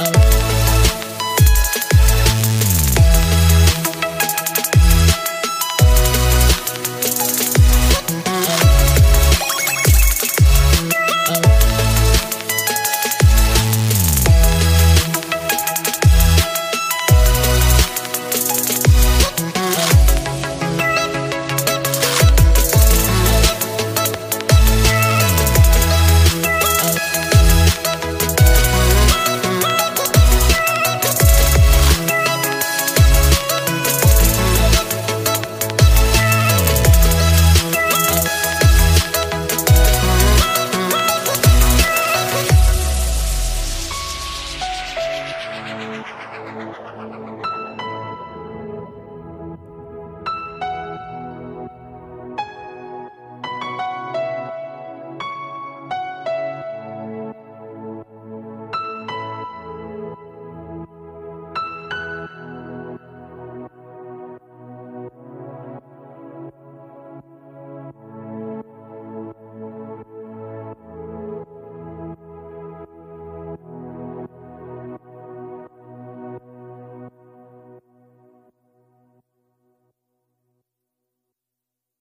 Oh.